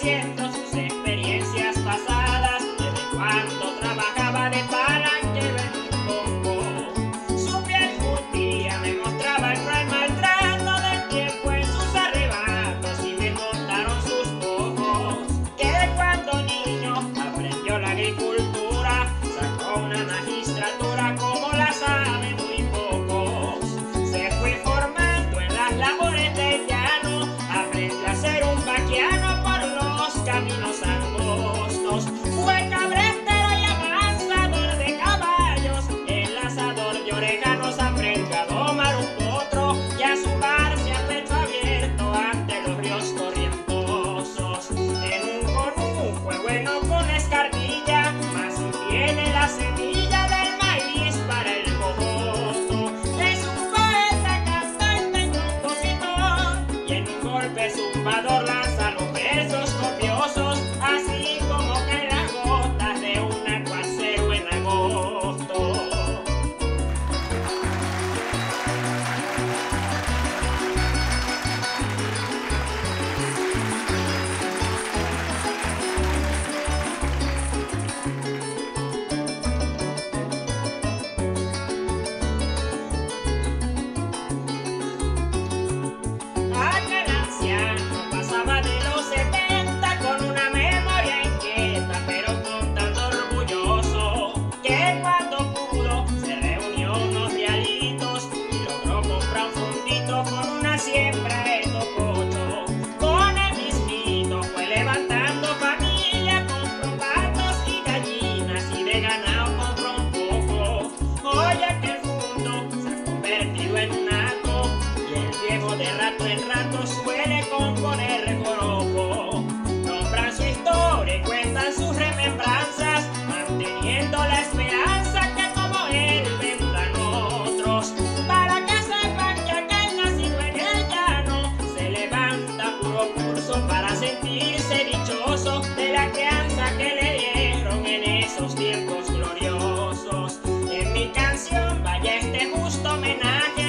diciendo como Madonna. buen rato suele componer corojo. Nombran su historia y cuentan sus remembranzas, manteniendo la esperanza que como él vendrán otros. Para que sepan que aquel nacido en el llano se levanta puro curso para sentirse dichoso de la crianza que le dieron en esos tiempos gloriosos. En mi canción vaya este justo homenaje.